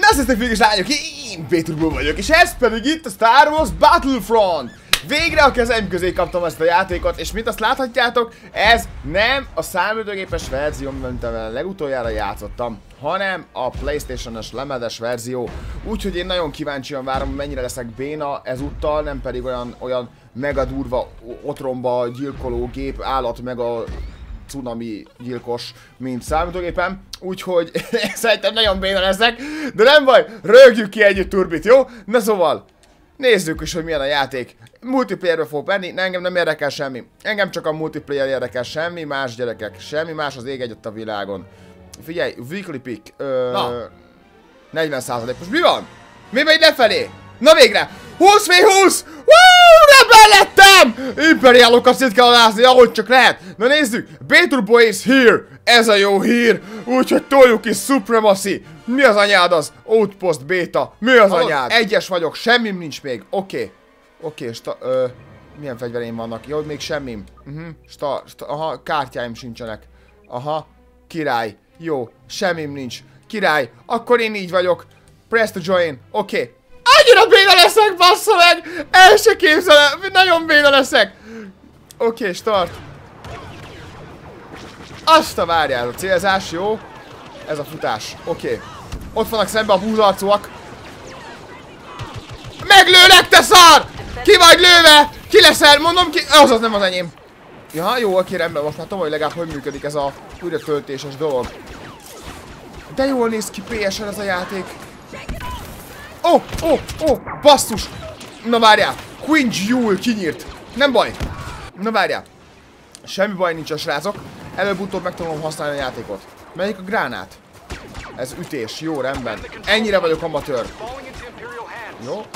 Na, sziasztok, fiúk és lányok, én Péturbó vagyok, és ez pedig itt a Star Wars Battlefront! Végre a kezem közé kaptam ezt a játékot, és mint azt láthatjátok, ez nem a számítógépes verzió, mint a legutoljára játszottam, hanem a Playstation-es lemedes verzió. Úgyhogy én nagyon kíváncsian várom, mennyire leszek béna ezúttal, nem pedig olyan, olyan mega durva otromba gyilkoló gép állat meg a cunami gyilkos, mint számítógépem, úgyhogy szerintem nagyon béna leszek, de nem baj, rögjük ki együtt turbit, jó? Na szóval, nézzük is, hogy milyen a játék. Multiplayerről fog menni, ne, engem nem érdekel semmi. Engem csak a multiplayer érdekel, semmi más gyerekek, semmi más az ég egyet a világon. Figyelj, weekly pick, ö, Na. 40 Most mi van? Mi megy lefelé? Na végre! 20 v 20! Woo! Lettem! Imperiálokat szét kell alázni, ahogy csak lehet. Na nézzük! Turbo is here! Ez a jó hír! Úgyhogy toljuk is Supremacy! Mi az anyád az? Outpost Beta! Mi az Hallod? anyád? Egyes vagyok, semmim nincs még. Oké. Okay. Oké, okay, sta... Ö, milyen fegyvereim vannak? Jó, még semmim. Uh -huh. sta, sta, aha, kártyáim sincsenek. Aha, király. Jó, semmim nincs. Király, akkor én így vagyok. Press to join. Oké. Okay. Annyira béna leszek, bassza meg! El se képzelem, nagyon béna leszek! Oké, okay, start. Azt a várjál, a célzás, jó? Ez a futás, oké. Okay. Ott vannak szembe a búzarcúak. Meglőlek, te szar! Ki vagy lőve? Ki leszel? Mondom ki... Az az nem az enyém. Ja, jó, oké, rendben, most már tudom, hogy legalább hogy működik ez a újratöltéses dolog. De jól néz ki PS-en ez a játék. Ó, oh, ó, oh, ó, oh, basszus! Na várjál, Queen Jewel kinyírt. Nem baj. Na várjál. Semmi baj nincs a srácok. Előbb-utóbb megtanulom használni a játékot. Melyik a gránát? Ez ütés, jó, rendben. Ennyire vagyok amatőr. Jó.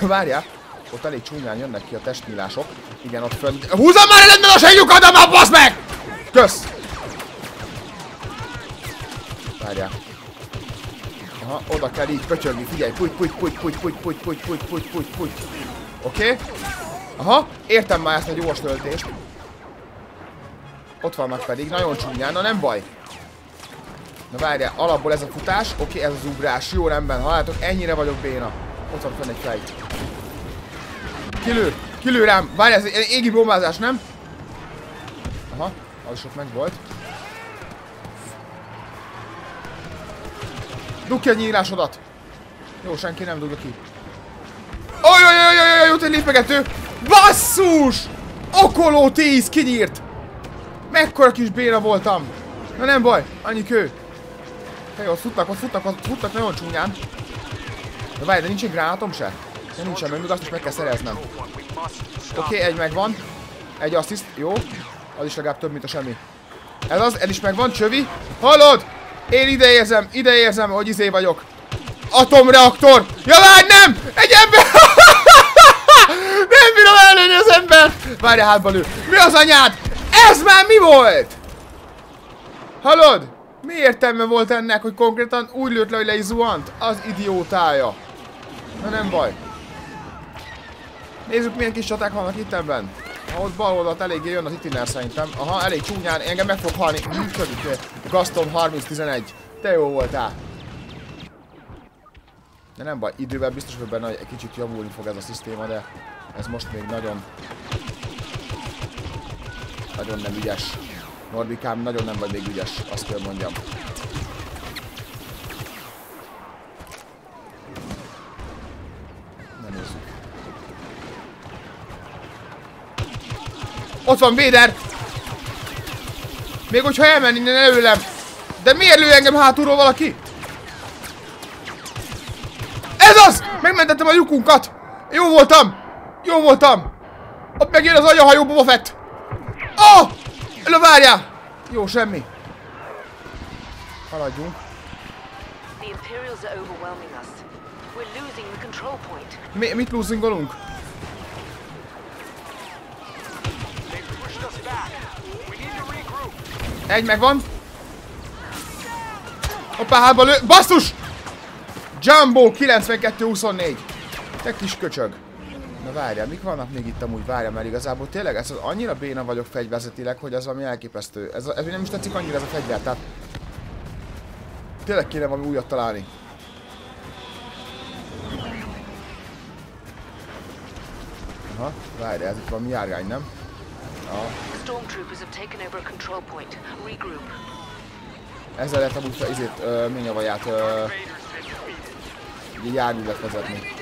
Várjál. Ott elég csúnyán jönnek ki a testnyílások. Igen, ott fönn... Húzzam már rendben a segjükat, a basz meg! Kösz! Várjál. Aha, oda kell így pöcsögni, figyelj, puty, puty, puty, puty, puty, puty, puty, puty, puty, puty, puty. Oké? Aha, értem már ezt a gyors töltést. Ott vannak pedig, nagyon csúnyán, na nem baj. Na várjál, alapból ez a futás, oké, ez az ugrás, jó rendben, halljátok, ennyire vagyok béna. Ott van fenn egy fej. Kilő, kilő rám, várjál, ez égi bombázás, nem? Aha, az ott meg volt. Dugd ki a nyílásodat! Jó, senki nem dugja ki. Ojojojojojoj, ott egy lépmegető! Basszus! Okoló 10 kinyírt! Mekkora kis béna voltam! Na nem baj, annyi kő. Hely, ott futnak, ott futnak, ott futnak nagyon csúnyán. De várj, de nincs egy gránátom se? De nincsen, mert azt is meg kell szereznem. Oké, okay, egy megvan. Egy assziszt, jó. Az is legalább több, mint a semmi. Ez az, el is megvan, csövi. Hallod? Én ide érzem, ide érzem, hogy izé vagyok. Atomreaktor! Ja várj, nem! Egy ember! nem bírom elleni az ember! Várjál, hátba lő. Mi az anyád? Ez már mi volt? Hallod? Mi értelme volt ennek, hogy konkrétan úgy lőtt le, hogy le is zuhant? Az idiótája. Na nem baj. Nézzük milyen kis csaták vannak itt ebben. Ott bal oldalt eléggé jön az itiner szerintem. Aha, elég csúnyán, engem meg fog halni. Működik. Gaston 3011. Te jó voltál. De nem baj, idővel biztos vagyok benne, hogy egy kicsit javulni fog ez a szisztéma, de ez most még nagyon... Nagyon nem ügyes. Nordikám, nagyon nem vagy még ügyes, azt kell mondjam. Na nézzük. Ott van Véder! Még hogyha elmenni innen előlem. De miért lő engem hátulról valaki? Ez az! Megmentettem a lyukunkat! Jó voltam! Jó voltam! Ott megjön az anyahajó Boba Fett! Oh! Elő várjál! Jó, semmi. Haladjunk. Mi, mit losingolunk? Egy megvan. Hoppá, hátba lő... Basszus! Jumbo 92-24. Te kis köcsög. Na várjál, mik vannak még itt amúgy? Várjál, mert igazából tényleg ez az annyira béna vagyok fegyverzetileg, hogy az valami elképesztő. Ez, ez nem is tetszik annyira ez a fegyver, tehát... Tényleg kéne valami újat találni. Aha, várjál, ez itt valami járgány, nem? Aha. Stormtroopers have taken over a control point. Regroup. Ezzel lehet amúgy fel izét, ö, mi nyavaját, ö, járművet vezetni.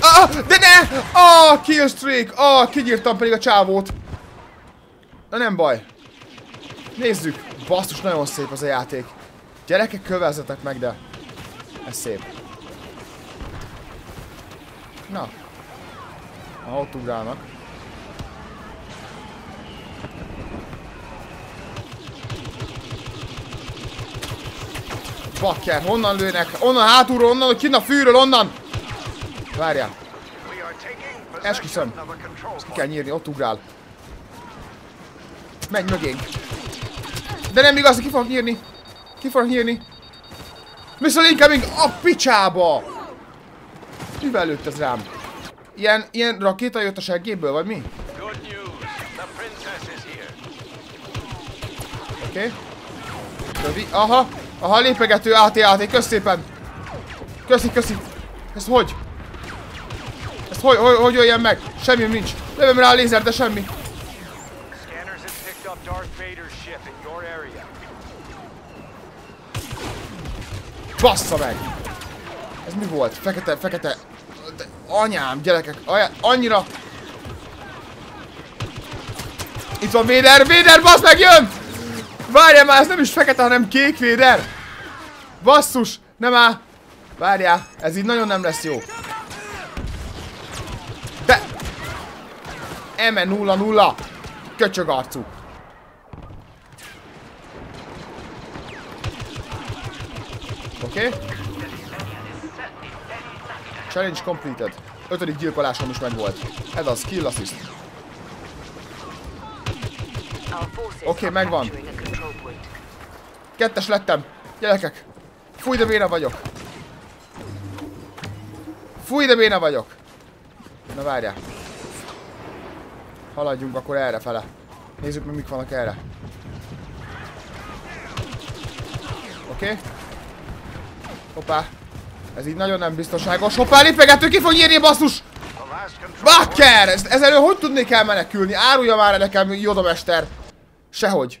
Ah, de ne! Ah, killstreak! Ah, kinyírtam pedig a csávót. Na nem baj. Nézzük. Basszus, nagyon szép az a játék. Gyerekek, kövezzetek meg, de ez szép. Na. Ha ott ugrálnak. Fakker, honnan lőnek? Onnan hátulról, onnan, kinn a fűről, onnan! Várjál. Esküszöm. Ezt ki kell nyírni, ott ugrál. Menj mögénk. De nem igaz, ki fog nyírni. Ki fog nyírni. Missile incoming a picsába! Mivel lőtt ez rám? Ilyen, ilyen rakéta jött a seggéből, vagy mi? Oké. Okay. Tövi, aha! Aha, lépegető AT AT, kösz szépen! Köszi, köszi! Ezt hogy? Ez hogy, hogy, hogy jöjjen meg? Semmi nincs. Lövöm rá a lézer, de semmi. Bassza meg! Ez mi volt? Fekete, fekete... De anyám, gyerekek, anyám, annyira... Itt van Véder, Véder, bassz meg, jön! Várjál már, ez nem is fekete, hanem kék véder! Basszus! Nem áll! Várjál, ez így nagyon nem lesz jó. De! Eme 0-0! Köcsög arcú! Oké? Okay. Challenge completed. Ötödik gyilkolásom is megvolt. Ez az, kill assist. Oké, okay, megvan. Kettes lettem. Gyerekek. Fúj, de béna vagyok. Fúj, de béna vagyok. Na várjál. Haladjunk akkor erre fele. Nézzük meg, mik vannak erre. Oké. Okay. Hoppá. Ez így nagyon nem biztonságos. Hoppá, lépegető, ki fog írni, basszus! Bakker! Ez, ez elő hogy tudnék elmenekülni? Árulja már nekem, Jodamester! Sehogy.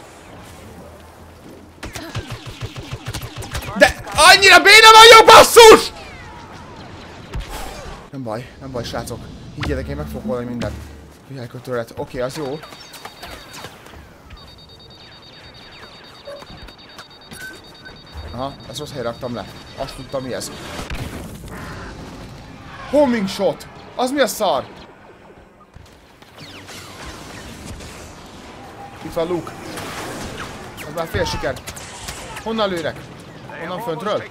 annyira béna vagyok, basszus! Nem baj, nem baj, srácok. Higgyetek, én meg fogok oldani mindent. Figyelj, kötőlet. Oké, az jó. Aha, ezt rossz helyre raktam le. Azt tudtam, mi ez. Homing shot! Az mi a szar? Itt van Luke. Ez már fél siker. Honnan lőnek? Almost föntről?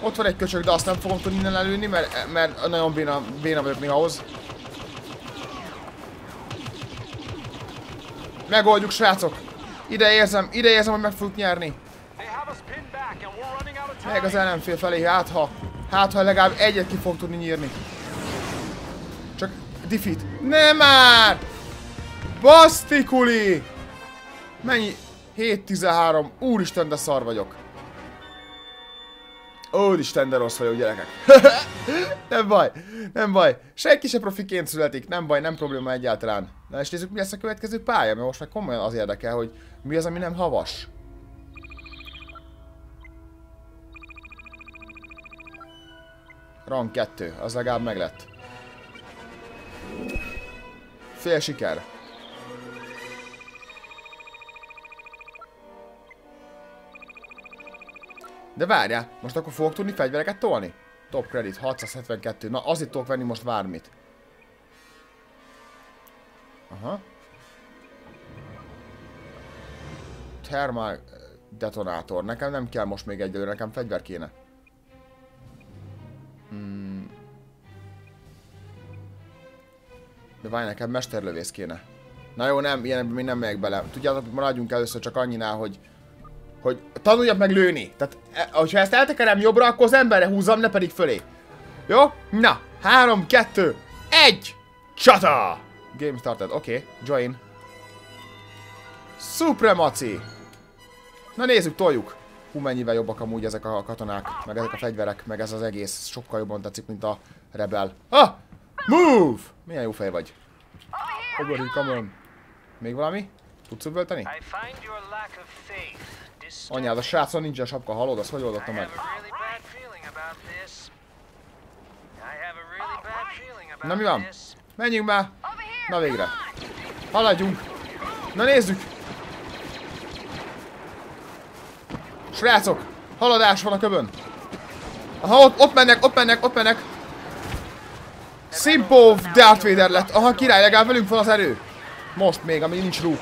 Ott van egy köcsög, de azt nem fogom tudni innen előni, mert, mert nagyon béna, béna vagyok még ahhoz. Megoldjuk, srácok! Ide érzem, ide érzem, hogy meg fogjuk nyerni. Meg az ellenfél felé, hát ha, hát ha legalább egyet ki fog tudni nyírni. Csak defeat. Nem már! Basztikuli! Mennyi? 7-13. Úristen, de szar vagyok. Úristen, de rossz vagyok, gyerekek. nem baj, nem baj. Senki se profiként születik, nem baj, nem probléma egyáltalán. Na és nézzük, mi lesz a következő pálya, mert most meg komolyan az érdekel, hogy mi az, ami nem havas. Rang 2, az legalább meg lett. Fél siker. De várjál, most akkor fogok tudni fegyvereket tolni? Top credit, 672. Na, azért tudok venni most bármit. Aha. Thermal eh, detonátor. Nekem nem kell most még egyelőre, nekem fegyver kéne. Hmm. De várj, nekem mesterlövész kéne. Na jó, nem, ilyenben még nem megyek bele. Tudjátok, maradjunk először csak annyinál, hogy hogy tanuljak meg lőni. Tehát, e, hogyha ezt eltekerem jobbra, akkor az emberre húzom, ne pedig fölé. Jó? Na, három, kettő, egy! Csata! Game started, oké, okay. join. Supremacy! Na nézzük, toljuk. Hú, mennyivel jobbak amúgy ezek a katonák, meg ezek a fegyverek, meg ez az egész sokkal jobban tetszik, mint a Rebel. Ah! Move! Milyen jó fej vagy. Here, come on. Még valami? Tudsz üvölteni? Anyád, a srácon nincsen sapka, hallod? Azt hogy have meg? Na mi van? Menjünk már! Na végre! Haladjunk! Na nézzük! Srácok! Haladás van a köbön! Aha, ott, ott mennek, ott mennek, ott mennek! Simpov Darth Vader lett! Aha, király, legalább velünk van az erő! Most még, ami nincs rúg.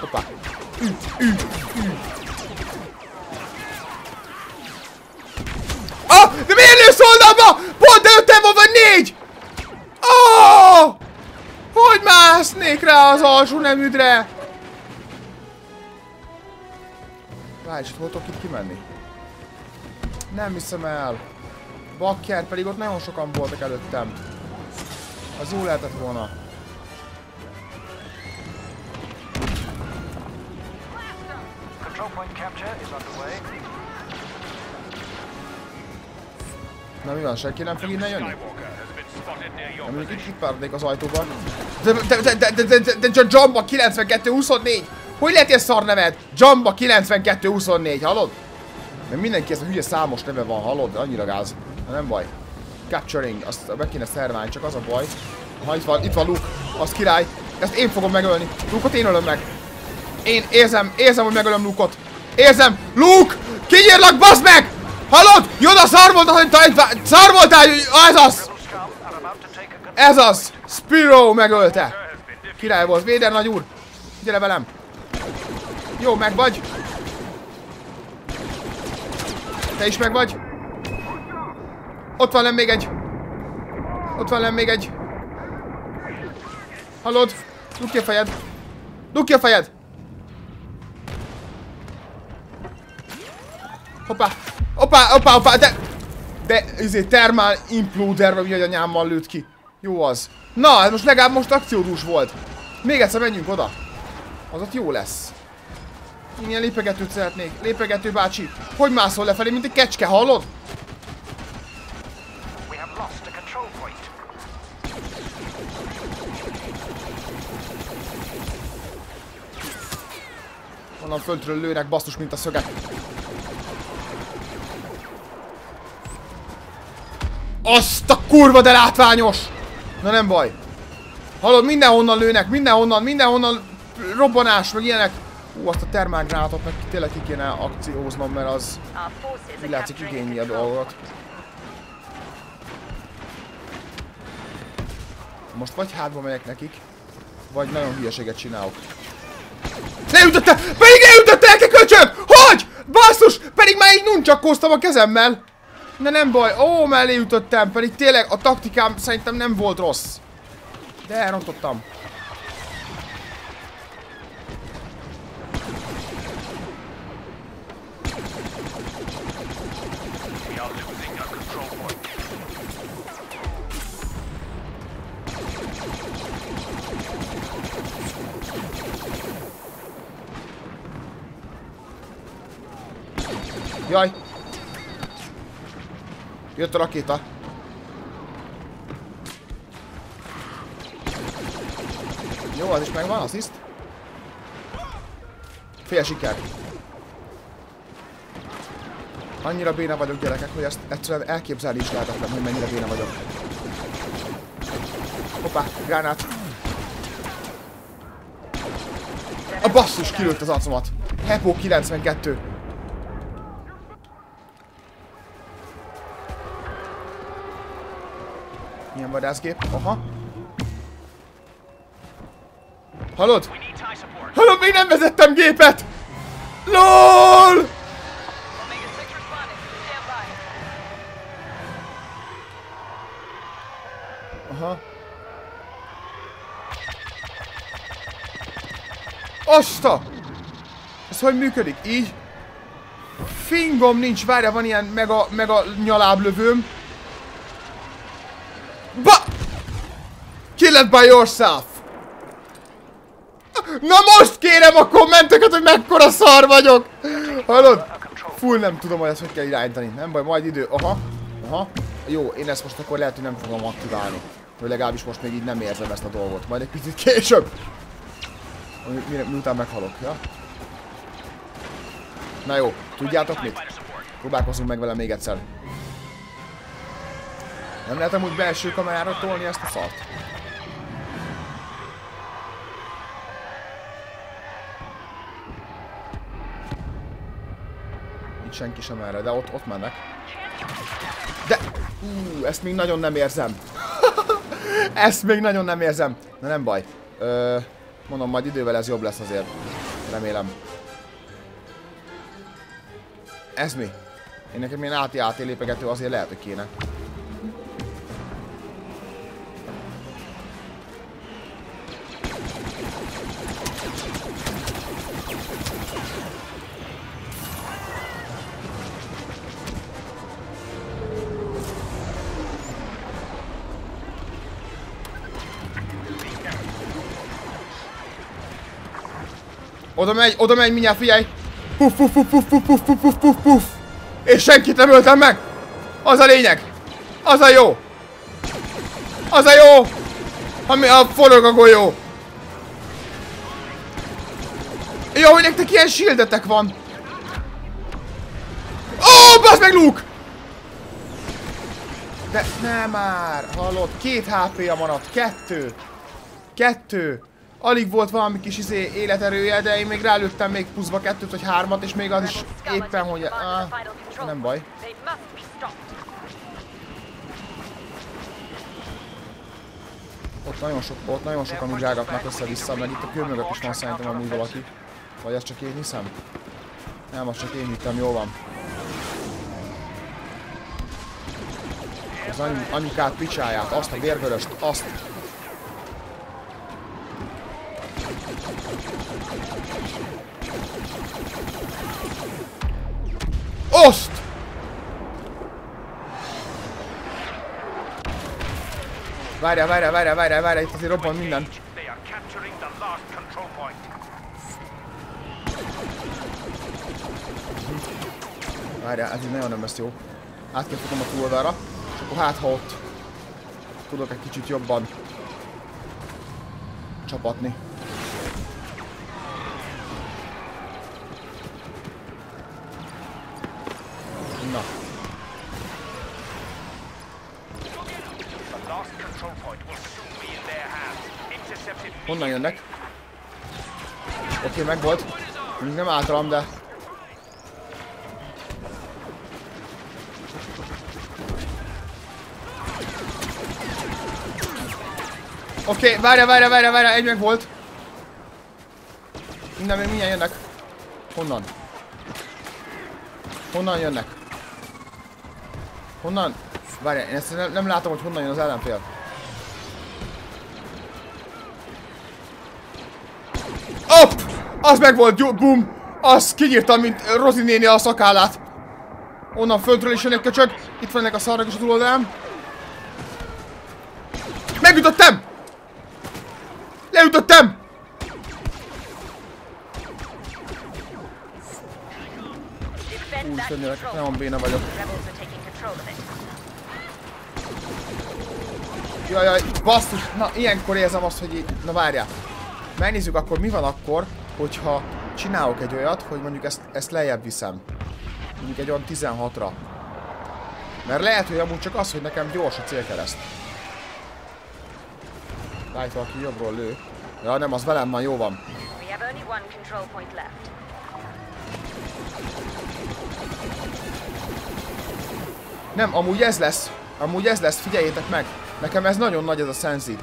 Hoppá! Ü, ü, Ah! De miért lősz oldalba? Pont előttem vagy négy! Oh! Hogy másznék rá az alsó neműdre? Várj, és hol tudok itt kimenni? Nem hiszem el. Bakker, pedig ott nagyon sokan voltak előttem. Az jó lehetett volna. Control point capture is underway. Na mi van, senki nem fog innen jönni? Nem mondjuk itt kippárnék az ajtóban. De, de, de, de, de, de, de, de de, Jamba 92-24! Hogy lehet ilyen szar neved? Jamba 92-24, hallod? Mert mindenki ez a hülye számos neve van, hallod? Annyira gáz. Na, nem baj. Capturing, azt be kéne szervány, csak az a baj. Ha itt van, itt van Luke, az király. Ezt én fogom megölni. Luke-ot én ölöm meg. Én érzem, érzem, hogy megölöm Luke-ot. Érzem! Luke! Kinyírlak, bazd meg! Hallod? Yoda szar volt, hogy te szar voltál, ez az! Ez az! Spiro megölte! Király volt, Véder nagy úr! Gyere velem! Jó, meg vagy! Te is meg vagy! Ott van nem még egy! Ott van nem még egy! Hallod? Dugd ki a fejed! Dugd ki a fejed! Hoppá! Hoppá, hoppá, hoppá, de... De, izé, termál imploder, vagy hogy anyámmal lőtt ki. Jó az. Na, ez most legalább most akciódús volt. Még egyszer menjünk oda. Az ott jó lesz. Én ilyen lépegetőt szeretnék. Lépegető bácsi. Hogy mászol lefelé, mint egy kecske, hallod? Onnan föntről lőnek basszus, mint a szöget. Azt a kurva, de látványos! Na nem baj. Hallod, mindenhonnan lőnek, mindenhonnan, mindenhonnan robbanás, meg ilyenek. Ú, azt a termálgránátot meg tényleg ki kéne akcióznom, mert az úgy látszik igényli a dolgot. Most vagy hátba megyek nekik, vagy nagyon hülyeséget csinálok. Leütötte! Pedig leütötte neki köcsög! Hogy? Basszus! Pedig már így nuncsakkoztam a kezemmel! De nem baj, ó, mellé ütöttem, pedig tényleg a taktikám szerintem nem volt rossz. De elrontottam. Jaj! Jött a rakéta. Jó, az is megvan, assziszt. Fél siker. Annyira béna vagyok gyerekek, hogy ezt egyszerűen elképzelni is lehetetlen, hogy mennyire béna vagyok. Hoppá, gránát. A basszus kilőtt az arcomat. Hepo 92. Milyen vadászgép? Aha. Hallod? Hallod, még nem vezettem gépet! LOL! Aha. Asta! Ez hogy működik? Így? Fingom nincs, várja, van ilyen mega, mega nyaláblövőm. It by yourself! Na most kérem a kommenteket, hogy mekkora szar vagyok! Hallod? Full nem tudom, hogy ezt hogy kell irányítani. Nem baj, majd idő. Aha. Aha. Jó, én ezt most akkor lehet, hogy nem fogom aktiválni. Vagy legalábbis most még így nem érzem ezt a dolgot. Majd egy picit később. Mire, miután meghalok, ja? Na jó, tudjátok mit? Próbálkozunk meg vele még egyszer. Nem lehetem úgy belső kamerára tolni ezt a szart? Senki sem erre, de ott, ott mennek. De... Ú, ezt még nagyon nem érzem. ezt még nagyon nem érzem. Na nem baj. Ö, mondom, majd idővel ez jobb lesz azért. Remélem. Ez mi? Én nekem ilyen áti áti lépegető azért lehet, hogy kéne. Oda megy, oda megy, mindjárt figyelj! Puff, puff, puff, puff, puff, puff, puff, puff, puff, puff. És senkit nem öltem meg! Az a lényeg! Az a jó! Az a jó! Ami a forog a golyó! Jó, hogy nektek ilyen shieldetek van! Ó, oh, bazd meg Luke! De nem már, hallod? Két HP-ja maradt, kettő! Kettő! Alig volt valami kis izé életerője, de én még rálőttem még pluszba kettőt vagy hármat, és még az is éppen, hogy... Ah, nem baj. Ott nagyon sok, ott nagyon sokan úgy rágatnak össze-vissza, mert itt a kő mögött is van szerintem amúgy valaki. Vagy ezt csak én hiszem? Nem, azt csak én hittem, jól van. Az anyu, anyukát picsáját, azt a vérvöröst, azt Oszt! Várjál, várjál, várjál, várjál, várjál, itt azért robban minden. Várjál, ez így nagyon nem lesz jó. Át kell futom a túloldalra, és akkor hát ha ott tudok egy kicsit jobban csapatni. Jönnek? Oké, okay, meg volt. Még nem általam, de... Oké, okay, várja, várja, várja, várja, egy meg volt. Minden még milyen jönnek. Honnan? Honnan jönnek? Honnan? Várj, én ezt nem, nem látom, hogy honnan jön az ellenfél. Az meg volt, jó, bum! Az kinyírtam, mint Rozi néni a szakállát. Onnan föntről is jön egy köcsög. Itt vannak a szarrak is a túloldalán. Megütöttem! Leütöttem! Új, szörnyelek, nagyon béna vagyok. Jajjaj, basszus, na ilyenkor érzem azt, hogy így, na várjál. Megnézzük akkor mi van akkor, hogyha csinálok egy olyat, hogy mondjuk ezt, ezt lejjebb viszem. Mondjuk egy olyan 16-ra. Mert lehet, hogy amúgy csak az, hogy nekem gyors a célkereszt. Lájt valaki jobbról lő. Ja nem, az velem van, jó van. Nem, amúgy ez lesz. Amúgy ez lesz, figyeljétek meg. Nekem ez nagyon nagy ez a szenzi.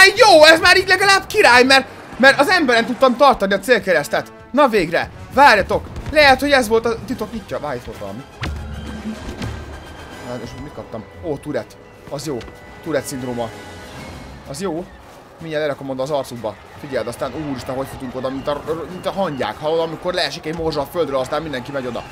Már jó, ez már így legalább király, mert, mert az emberen tudtam tartani a célkeresztet. Na végre, várjatok! Lehet, hogy ez volt a titok nyitja. Várj, volt valami. Hát, és mit kaptam? Ó, Tourette. Az jó. Tourette szindróma. Az jó. Mindjárt lerakom oda az arcukba. Figyeld, aztán úristen, hogy futunk oda, mint a, mint a hangyák. Hallod, amikor leesik egy morzsa a földről, aztán mindenki megy oda.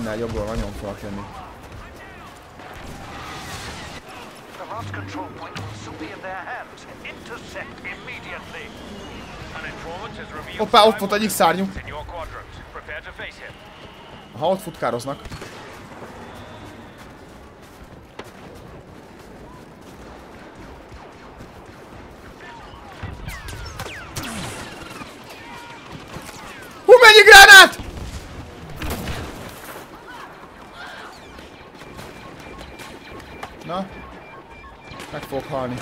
Minden jobbról nagyon fognak jönni. The last control point will soon be in their hands. Intercept immediately. An informant has revealed Hoppá, ott volt egyik szárnyú. Ha ott futkároznak. Succumb.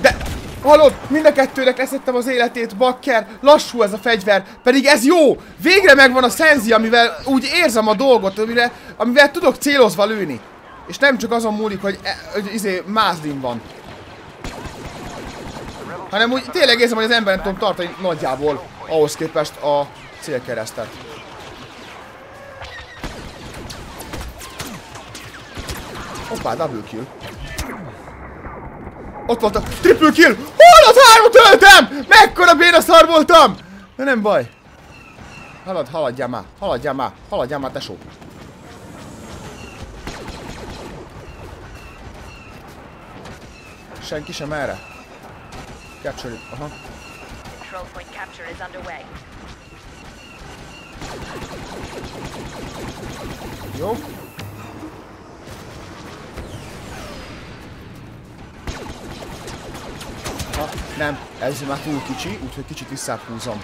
De, hallod, mind a kettőnek leszettem az életét, bakker, lassú ez a fegyver, pedig ez jó! Végre megvan a szenzi, amivel úgy érzem a dolgot, amivel, amivel tudok célozva lőni. És nem csak azon múlik, hogy, e, hogy izé, mázlim van. Hanem úgy tényleg érzem, hogy az emberen tudom tartani nagyjából ahhoz képest a célkeresztet. Hoppá, double kill. Ott volt a triple kill! Hol hármat öltem? Mekkora béna szar voltam! De nem baj. Halad, haladjál már, haladjál már, haladjál már, tesó. Senki sem erre. Capture it. Aha. Control point capture is underway. Jó. Nem, ez már túl kicsi, úgyhogy kicsit visszább húzom.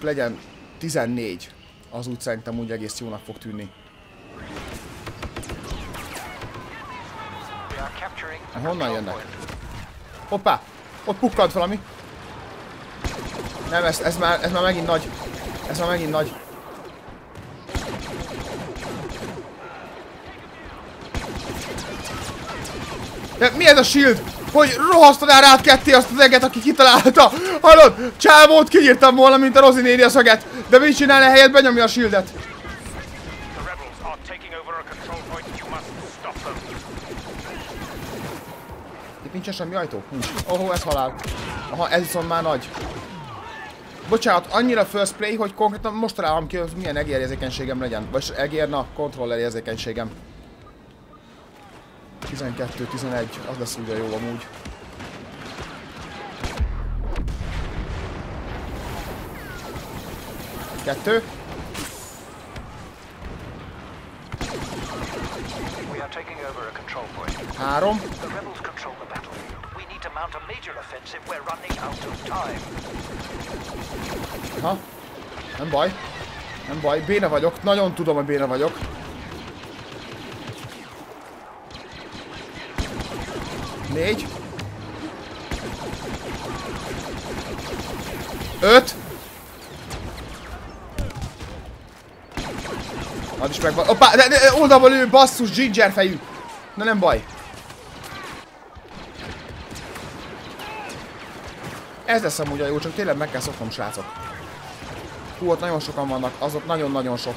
Legyen 14. Az úgy szerintem úgy egész jónak fog tűnni. Honnan jönnek? Hoppá! Ott pukkant valami. Nem, ez, ez, már, ez már megint nagy. Ez már megint nagy. De mi ez a shield? Hogy rohasztanál rád ketté azt az eget, aki kitalálta? Hallod? Csávót kiírtam volna, mint a Rozi néni a szöget. De mit csinál helyett? Benyomja a shieldet. Itt nincsen semmi ajtó? Nincs. Ohó, ez halál. Aha, ez viszont már nagy. Bocsánat, annyira first play, hogy konkrétan most találom ki, hogy milyen egérérzékenységem legyen. Vagy egér, na, controller érzékenységem. 12, 11, az lesz ugye jó amúgy. Kettő, három, The rebels control the battlefield. We need to mount a major offensive. We're running out of time. ha, nem baj. Nem baj, béna vagyok, nagyon tudom, hogy béna vagyok. Négy. Öt. Az is megvan. Oppá, de, de, oldalba lő, basszus, ginger fejű. Na nem baj. Ez lesz amúgy a jó, csak tényleg meg kell szoknom, srácok. Hú, ott nagyon sokan vannak, az ott nagyon-nagyon sok.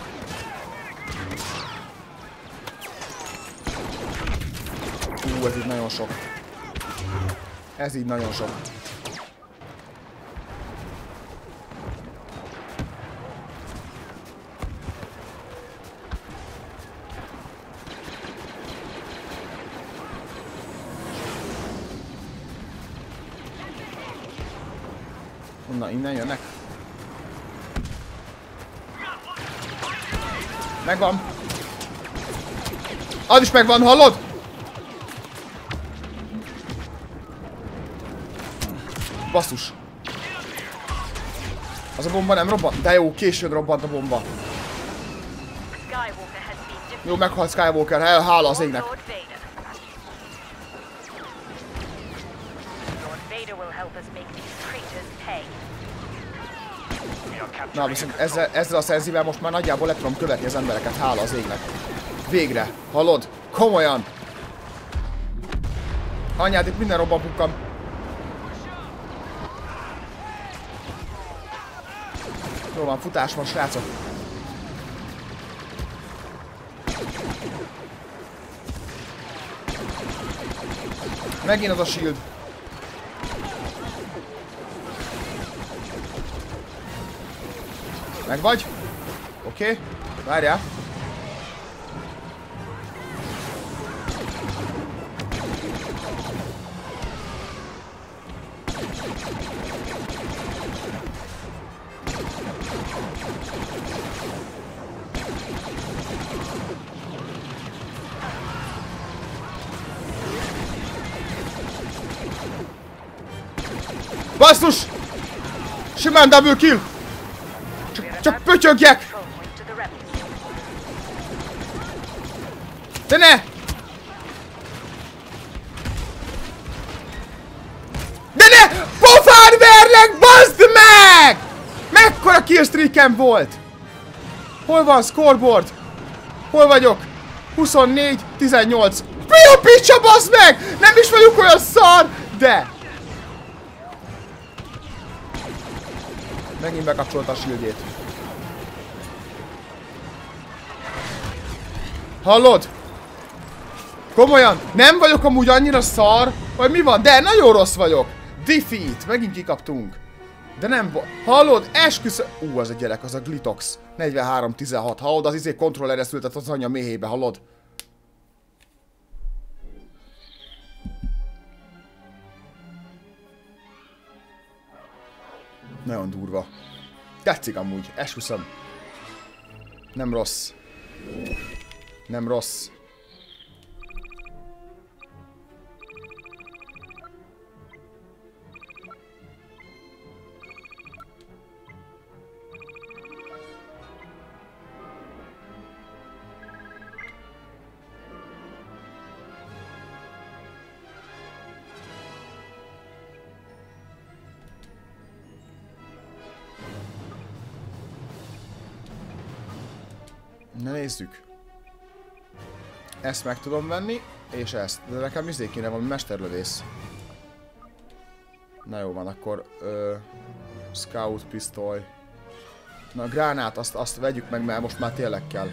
Hú, ez így nagyon sok. Ez így nagyon sok. Na, innen jönnek. Megvan. Az is megvan, hallod? Basszus. Az a bomba nem robbant? De jó, későn robbant a bomba. Jó, meghalt Skywalker, hell, hála az égnek. Na, viszont ezzel, ezzel a szerzivel most már nagyjából le tudom követni az embereket, hála az égnek. Végre, hallod? Komolyan! Anyád, itt minden robban pukkam. Van, futás van, srácok. Megint az a shield. Meg vagy? Oké. Okay. Várjál. Simán double kill! Csak, csak pötyögjek! De ne! De ne! Pofán verlek, bazd meg! Mekkora killstreakem volt? Hol van scoreboard? Hol vagyok? 24, 18. Mi a picsa, bazd meg! Nem is vagyok olyan szar, de... Megint bekapcsolta a shieldjét. Hallod? Komolyan, nem vagyok amúgy annyira szar, vagy mi van? De nagyon rossz vagyok. Defeat, megint kikaptunk. De nem Hallod? Esküszöm... Ú, az a gyerek, az a Glitox. 43-16. Hallod, az izé kontrollerre született az anya méhébe, hallod? Nagyon durva. Tetszik amúgy, esküszöm. Nem rossz. Nem rossz. Nézzük. Ezt meg tudom venni, és ezt. De nekem izé kéne valami mesterlövész. Na jó van, akkor... Ö, scout pisztoly. Na gránát, azt, azt vegyük meg, mert most már tényleg kell.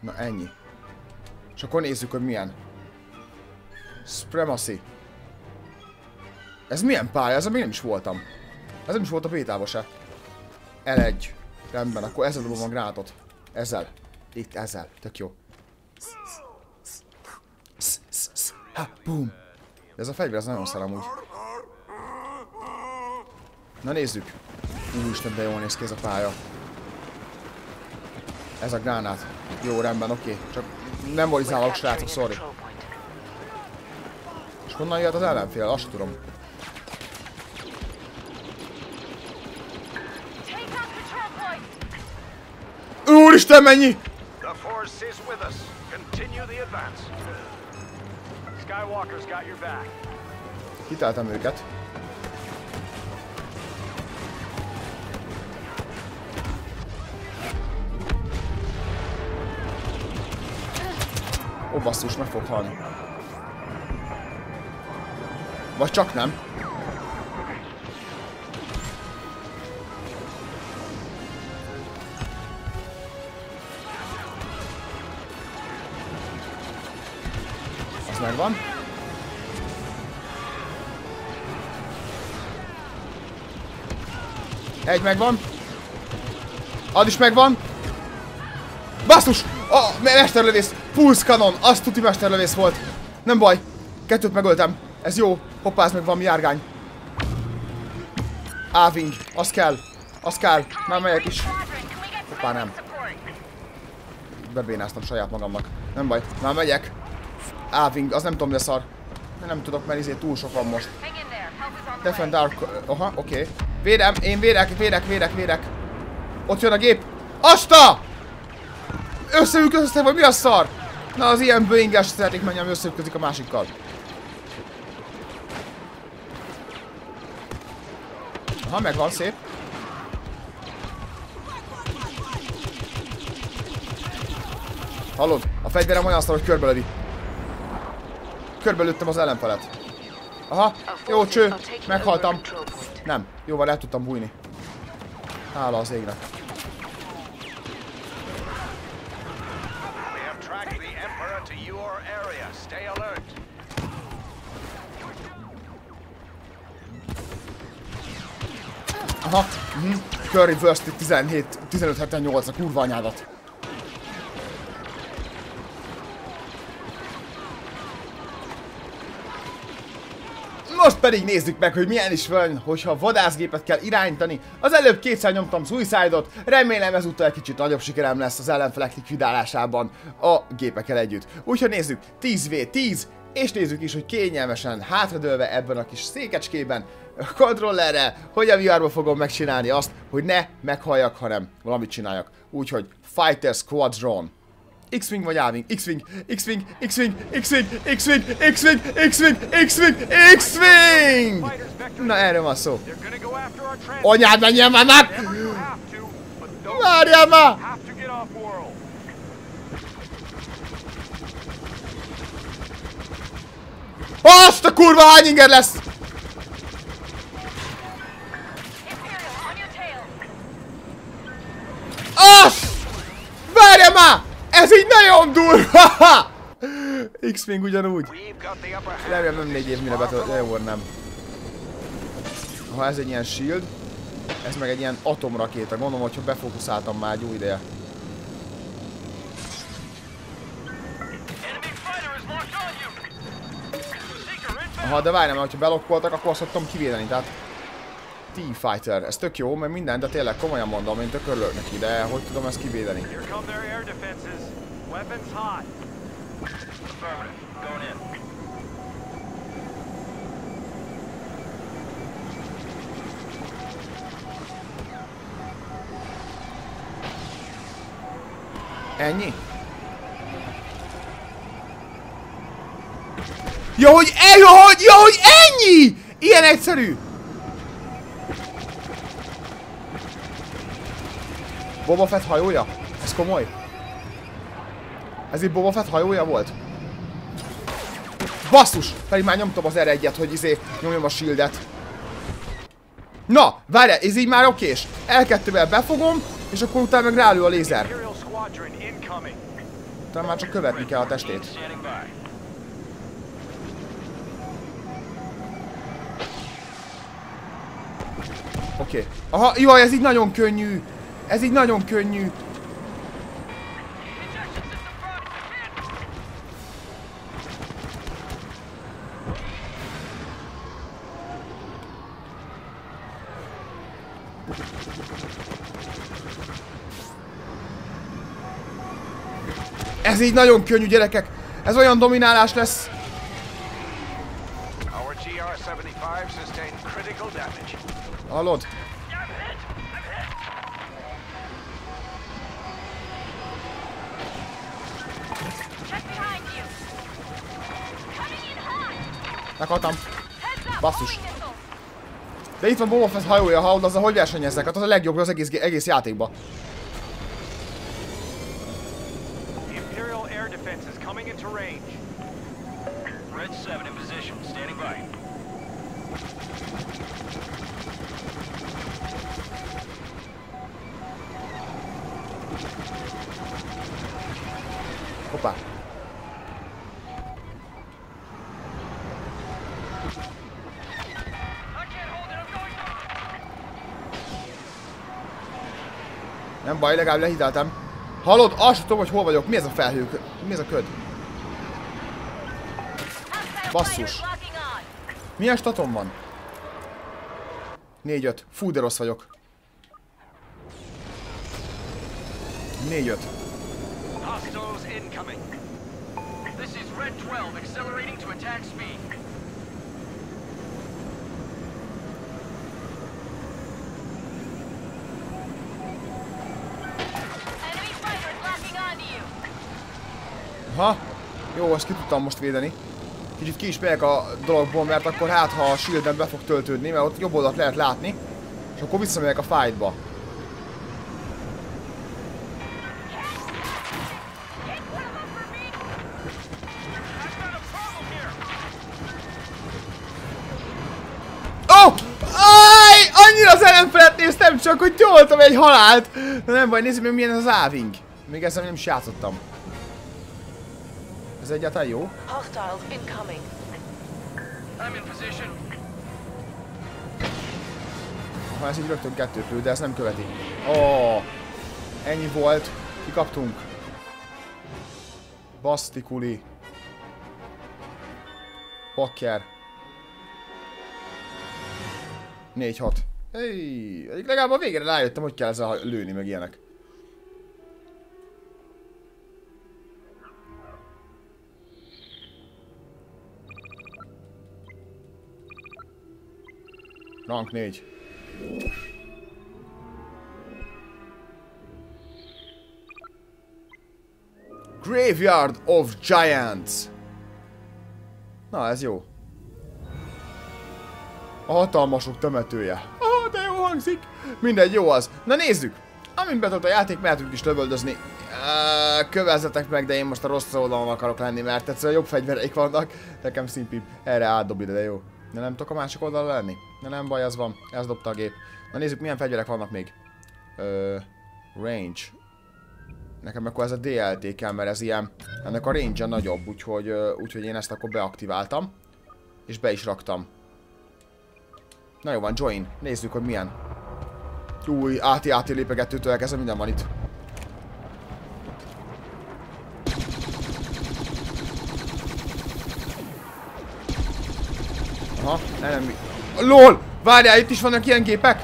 Na ennyi. És akkor nézzük, hogy milyen. Supremacy. Ez milyen pálya? Ezzel még nem is voltam. Ez nem is volt a bétába se. L1. Rendben, akkor ezzel dobom a gránátot. Ezzel. Itt, ezzel. Tök jó. Ha, boom. De ez a fegyver, ez nagyon szar amúgy. Na nézzük. Úristen, de jól néz ki ez a pálya. Ez a gránát. Jó, rendben, oké. Csak nem morizálok, srácok, sorry. Honnan jött az ellenfél? Azt tudom. Úristen, mennyi! Kitáltam őket. Ó, basszus, meg fog halni. Vagy csak nem. Az megvan. Egy megvan. Az is megvan. Basszus! A mesterlövész! Pulse Cannon! Azt tuti mesterlövész volt. Nem baj. Kettőt megöltem. Ez jó. Hoppá, ez meg van járgány. Áving. Az kell. Az kell. Már megyek is. Hoppá, nem. Bebénáztam saját magamnak. Nem baj. Már megyek. Áving. Az nem tudom, de szar. Nem tudok, mert izé túl sok van most. Defend. Dark... Aha, oké. Okay. Védem, én védek, védek, védek, védek. Ott jön a gép. Asta! Összeütköztek, vagy mi a szar? Na, az ilyen Boeing-es szeretnék menni, ami összeütközik a másikkal. Aha, megvan, szép. Hallod? A fegyverem olyan szar, hogy körbelövi. Körbelőttem az ellenfelet. Aha, jó cső, meghaltam. Nem, jóval el tudtam bújni. Hála az égnek. We have tracked the Emperor to your area. Stay alert. Aha, mhm. Curry Burst 17, 15-78 a kurva anyádat. Most pedig nézzük meg, hogy milyen is van, hogyha vadászgépet kell irányítani. Az előbb kétszer nyomtam Suicide-ot, remélem ezúttal egy kicsit nagyobb sikerem lesz az ellenfelek likvidálásában a gépekkel együtt. Úgyhogy nézzük, 10v10, és nézzük is, hogy kényelmesen hátradőlve ebben a kis székecskében, a kontrollerrel, hogy a VR-ba fogom megcsinálni azt, hogy ne meghalljak, hanem valamit csináljak. Úgyhogy Fighter Squadron. X-Wing vagy A-Wing? X-Wing, X-Wing, X-Wing, X-Wing, X-Wing, X-Wing, X-Wing, X-Wing, X-Wing! Na erről van szó. Anyád menjen már those Várjál már! Azt a kurva hány inger lesz! Azt! Várjál már! Ez így nagyon durva! X-Wing ugyanúgy. Remélem nem négy év mire nem. Ha ez egy ilyen shield, ez meg egy ilyen atomrakéta. Gondolom, hogyha befókuszáltam már egy jó ideje. Aha, de várjál, mert ha belokkoltak, akkor azt tudtam kivédeni, tehát... T-Fighter, ez tök jó, mert minden, de tényleg komolyan mondom, én tök örülök neki, de hogy tudom ezt kivédeni? Ennyi? Ja, hogy ja, hogy, ja, hogy ennyi! Ilyen egyszerű! Boba Fett hajója? Ez komoly? Ez itt Boba Fett hajója volt? Basszus! Pedig már nyomtam az R1-et, hogy izé nyomjam a shieldet. Na, várjál, ez így már okés. L2-vel befogom, és akkor utána meg rálő a lézer. Talán már csak követni kell a testét. Oké. Okay. Aha, jaj, ez így nagyon könnyű. Ez így nagyon könnyű. Ez így nagyon könnyű, gyerekek. Ez olyan dominálás lesz. Our GR-75 sustained critical damage. Hallod? Meghaltam. Basszus. De itt van Boba Fett hajója, ha azzal hogy versenyeznek? Hát az a legjobb az egész, egész játékban. Imperial Nem baj, legalább lehiteltem. Hallod? Azt tudom, hogy hol vagyok. Mi ez a felhő? Mi ez a köd? Basszus. Milyen statom van? 4-5. Fú, de rossz vagyok. 4-5. Hostiles incoming. This is Red 12 accelerating to attack speed. Ha? Jó, azt ki tudtam most védeni. Kicsit ki is megyek a dologból, mert akkor hát, ha a shieldem be fog töltődni, mert ott jobb oldalt lehet látni, és akkor visszamegyek a. Ó! Oh! Néztem csak, hogy gyoltam egy halált! De nem baj, nézzük meg milyen az áving. Még ezzel nem is játszottam. Ez egyáltalán jó? Hostiles incoming. I'm in position. Ha ez így rögtön kettőt lő, de ez nem követi. Ó, oh, ennyi volt. Kikaptunk. Basztikuli. Pakker. 4-6. Hey, legalább a végére rájöttem, hogy kell ezzel lőni, meg ilyenek. Rank 4. Graveyard of Giants. Na, ez jó. A hatalmasok temetője. Ah, de jó hangzik. Mindegy, jó az. Na nézzük. Amint betört a játék, mehetünk is lövöldözni. Uh, kövezzetek meg, de én most a rossz oldalon akarok lenni, mert egyszerűen jobb fegyvereik vannak. Nekem szimpibb. Erre átdob ide, de jó. De nem tudok a másik oldalon lenni? De nem baj, az van. Ez dobta a gép. Na nézzük, milyen fegyverek vannak még. Uh, range. Nekem akkor ez a DLT kell, mert ez ilyen, ennek a range nagyobb, úgyhogy, úgyhogy én ezt akkor beaktiváltam. És be is raktam. Na jó van, join. Nézzük, hogy milyen. Új, áti áti lépegetőtől elkezdve minden van itt. Aha, nem, nem. LOL! Várjál, itt is vannak ilyen gépek?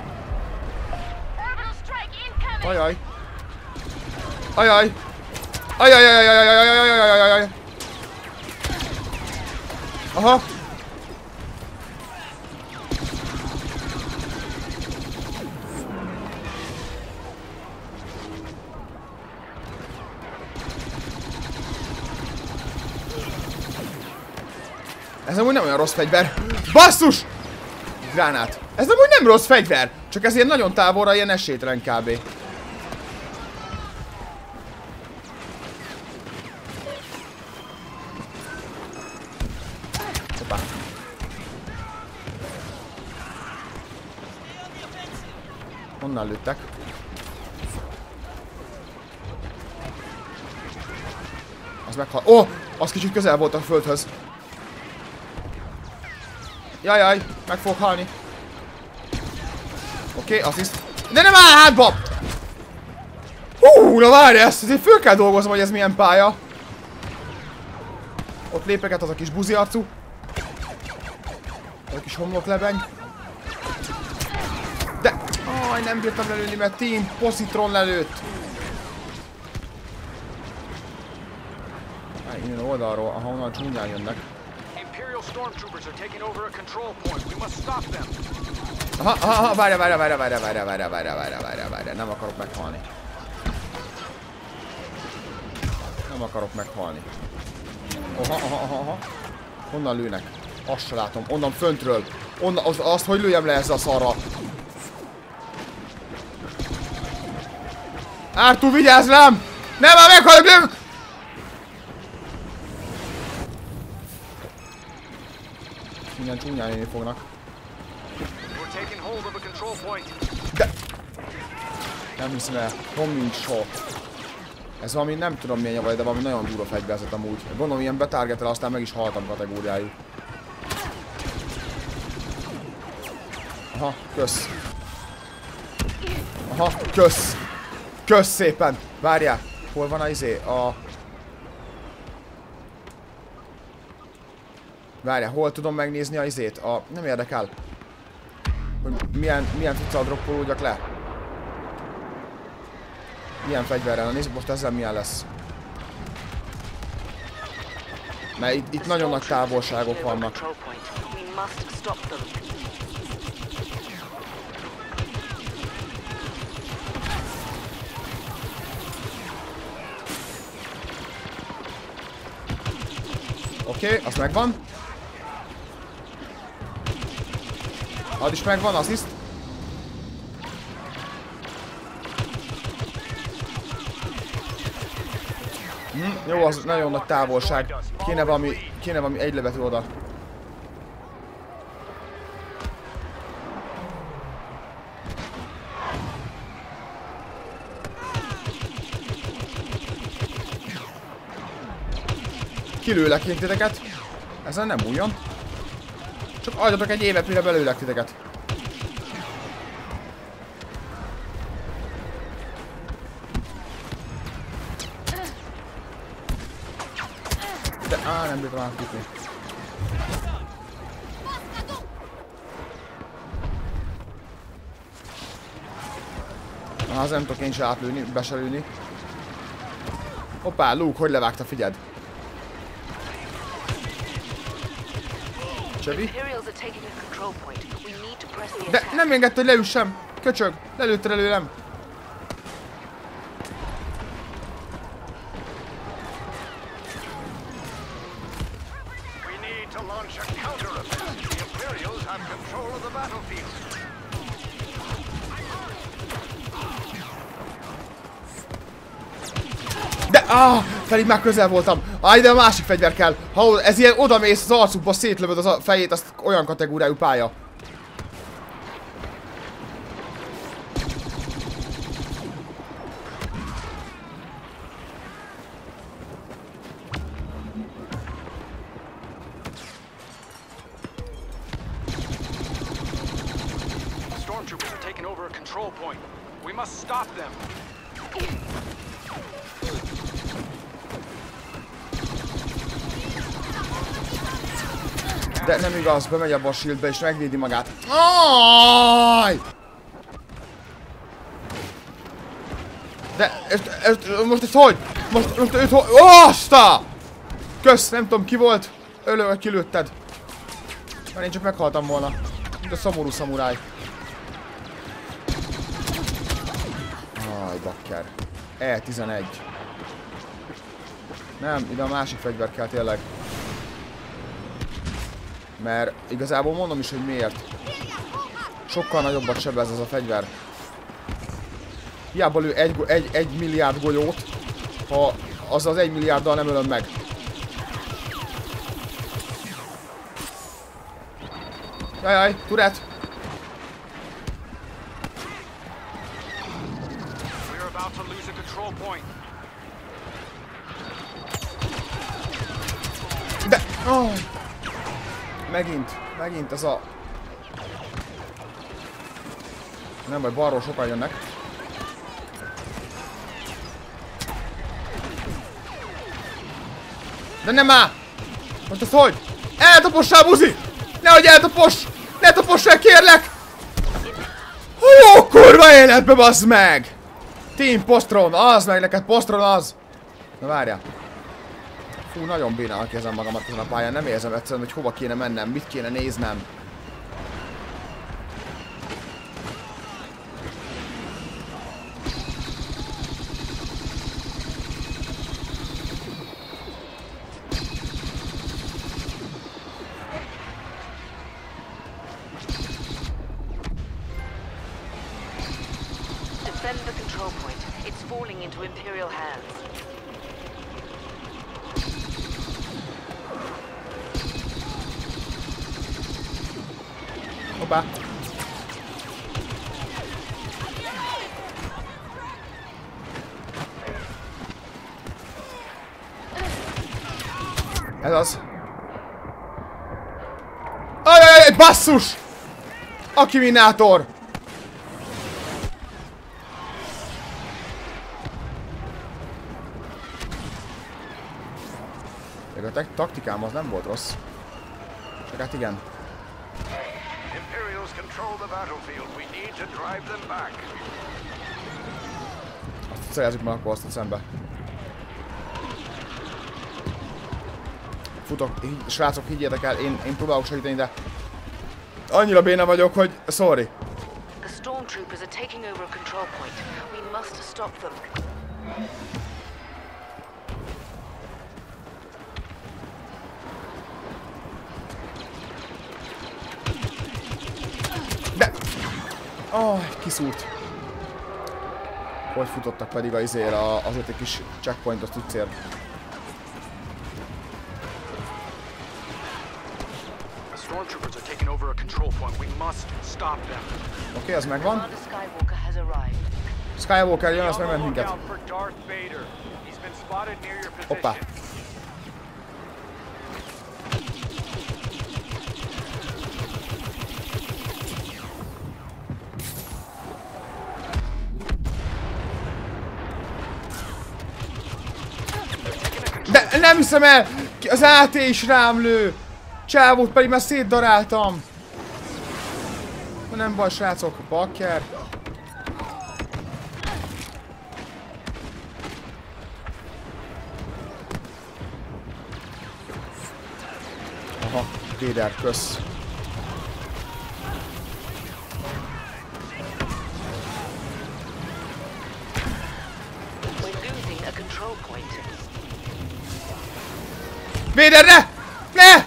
Ajaj. Ajaj. Ajaj, ajaj, ajaj, ajaj, ajaj, ajaj, ajaj, ajaj. Aha. Ez amúgy nem olyan rossz fegyver. Basszus! Gránát. Ez amúgy nem rossz fegyver. Csak ez ilyen nagyon távolra, ilyen esélytelen kb. Hoppá. Honnan lőttek? Az meghal... Ó! Oh, az kicsit közel volt a földhöz. Jajjaj, meg fog halni. Oké, okay, assziszt. De nem áll hátba! Hú, na várj, ezt azért föl kell dolgoznom, hogy ez milyen pálya. Ott lépeket az a kis buzi arcú. A kis homloklebeny. De... Aj, nem bírtam lelőni, mert Team Positron lelőtt. Innen oldalról, aha, onnan csúnyán jönnek. Stormtroopers are taking over a control point. We must stop them. Aha, aha, aha, várja, várja, várja, várja, várja, várja, várja, várja, várja, várja, nem akarok meghalni. Nem akarok meghalni. Aha, aha, aha, aha. Honnan lőnek? Azt se látom, onnan föntről. Onnan, az, azt hogy lőjem le ezzel a szarra? Ártú, vigyázz rám! Nem, már meghalok, nem! Csúnyán jönni fognak. De... Nem hiszem el. Homing shot. Ez valami nem tudom milyen javaj, de valami nagyon durva fegyverzet amúgy. Gondolom ilyen betárgetel, aztán meg is haltam kategóriájú. Aha, kösz. Aha, kösz. Kösz szépen. Várjál. Hol van a izé? A... Várjál, hol tudom megnézni a izét? A... Nem érdekel. Hogy milyen, milyen tudszal droppolódjak le. Milyen fegyverrel? Nézzük most ezzel milyen lesz. Mert itt, itt nagyon nagy távolságok vannak. Oké, okay, az megvan. Az is megvan, assist. Hm, jó, az nagyon nagy távolság. Kéne valami, kéne valami egy levető oda. Kilőlek én titeket. Ezen nem újon. Csak adjatok egy évet, mire belőlek titeket. De, á, nem bírtam átjutni. Ah, az nem tudok én se átlőni, be se lőni. Hoppá, Luke, hogy levágta, figyeld. Csebi. Imperials are taking a control point. We need to press the De attack. nem engedte, hogy leüssem. Köcsög, lelőtted előlem. We need to launch a counter-offensive. The Imperials have control of the battlefield. Ah, pedig már közel voltam. Aj, de a másik fegyver kell. Ha ez ilyen odamész az arcukba, szétlövöd az a fejét, azt olyan kategóriájú pálya. Igaz, bemegy abba a shieldbe és megvédi magát. Aj! De, ezt, ezt, most ez hogy? Most, most őt hogy? Osta! Kösz, nem tudom ki volt. Ölő, vagy kilőtted. Mert én csak meghaltam volna. Mint a szomorú szamuráj. Aj, bakker. E11. Nem, ide a másik fegyver kell tényleg. Mert igazából mondom is, hogy miért. Sokkal nagyobbat sebez ez a fegyver. Hiába lő egy, egy, egy milliárd golyót, ha az az egy milliárddal nem ölöm meg. Jajjaj, turát! De... Oh. Megint, megint ez a... Nem baj, balról sokan jönnek. De nem már! Most ez hogy? Eltapossál, buzi! Nehogy eltaposs! Ne taposs el, kérlek! Jó, kurva életbe, bazd meg! Team Postron, az meg neked Postron az! Na várjál. Fú, nagyon bénának érzem magamat ezen a pályán, nem érzem egyszerűen, hogy hova kéne mennem, mit kéne néznem. Ajajaj, basszus! Akiminátor! Még a taktikám az nem volt rossz. Csak hát igen. Azt szerezzük meg akkor azt a szembe. Futok, srácok, higgyétek el, én, én próbálok segíteni, de annyira béna vagyok, hogy... Sorry. The stormtroopers are taking over a control point. We must stop them. De... Oh, kiszúrt. Hogy futottak pedig a izére az öt kis checkpointot utcért. Oké, okay, ez megvan. Skywalker jön, azt megment minket. Hoppá. De nem hiszem el! Az AT is rám lő! Csávót pedig már szétdaráltam! Nem baj, srácok, bakker. Aha, Véder, kösz. Véder, ne! Ne!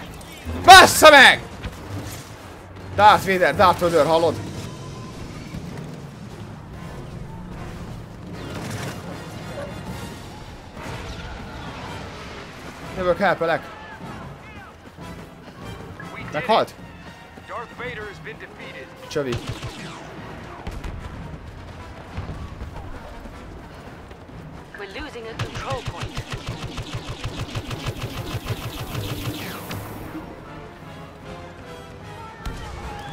Bassza meg! Darth Vader, Darth Vader, hallod? Jövök, helpelek. Meghalt? Csövi.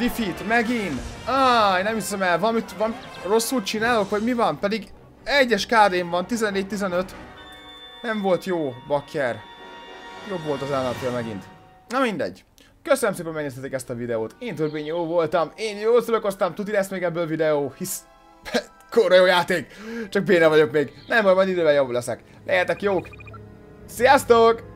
Defeat, megint! Ah, nem hiszem el, valamit, valami rosszul csinálok, vagy mi van? Pedig egyes kd van, 14-15. Nem volt jó, bakker. Jobb volt az állatfél megint. Na mindegy. Köszönöm szépen, hogy megnéztetek ezt a videót. Én Turbin jó voltam, én jól szórakoztam, tuti lesz még ebből videó, hisz... Kóra jó játék! Csak béna vagyok még. Nem baj, majd idővel jobb leszek. Lehetek jók. Sziasztok!